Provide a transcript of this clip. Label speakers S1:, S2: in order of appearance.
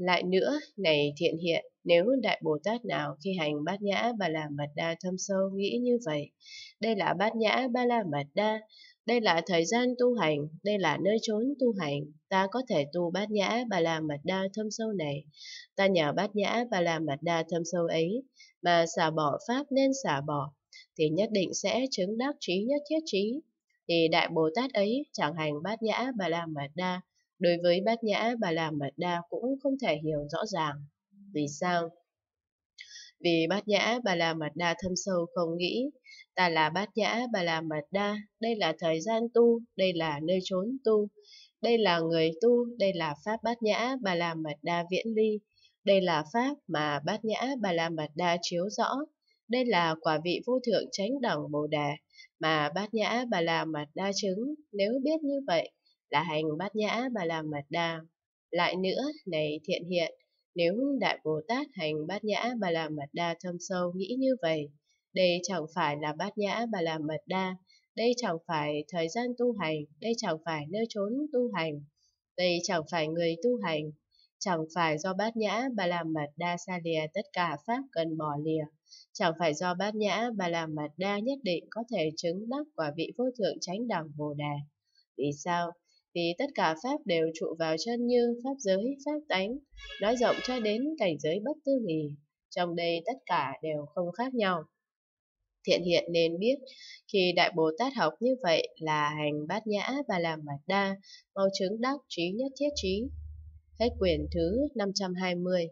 S1: Lại nữa, này thiện hiện, nếu Đại Bồ Tát nào khi hành bát nhã ba la mật đa thâm sâu nghĩ như vậy, đây là bát nhã ba la mật đa, đây là thời gian tu hành, đây là nơi trốn tu hành, ta có thể tu bát nhã ba la mật đa thâm sâu này. Ta nhờ bát nhã ba la mật đa thâm sâu ấy mà xả bỏ pháp nên xả bỏ, thì nhất định sẽ chứng đắc trí nhất thiết trí. Thì Đại Bồ Tát ấy chẳng hành bát nhã ba la mật đa, đối với bát nhã bà la mật đa cũng không thể hiểu rõ ràng. Vì sao? Vì bát nhã bà la mật đa thâm sâu không nghĩ, ta là bát nhã bà la mật đa, đây là thời gian tu, đây là nơi trốn tu, đây là người tu, đây là pháp bát nhã bà la mật đa viễn ly, đây là pháp mà bát nhã bà la mật đa chiếu rõ, đây là quả vị vô thượng chánh đẳng bồ đề mà bát nhã bà la mật đa chứng, nếu biết như vậy là hành bát nhã bà la mật đa. Lại nữa, này thiện hiện, nếu Đại Bồ Tát hành bát nhã bà la mật đa thâm sâu nghĩ như vậy, đây chẳng phải là bát nhã bà la mật đa, đây chẳng phải thời gian tu hành, đây chẳng phải nơi trốn tu hành, đây chẳng phải người tu hành, chẳng phải do bát nhã bà la mật đa xa lìa tất cả pháp cần bỏ lìa, chẳng phải do bát nhã bà la mật đa nhất định có thể chứng đắc quả vị vô thượng chánh đẳng bồ đề. Vì sao? Vì tất cả pháp đều trụ vào chân như pháp giới, pháp tánh, nói rộng cho đến cảnh giới bất tư nghỉ. Trong đây tất cả đều không khác nhau. Thiện hiện nên biết, khi Đại Bồ Tát học như vậy là hành bát nhã và làm mạt đa, mau chứng đắc trí nhất thiết trí. Hết quyển thứ 520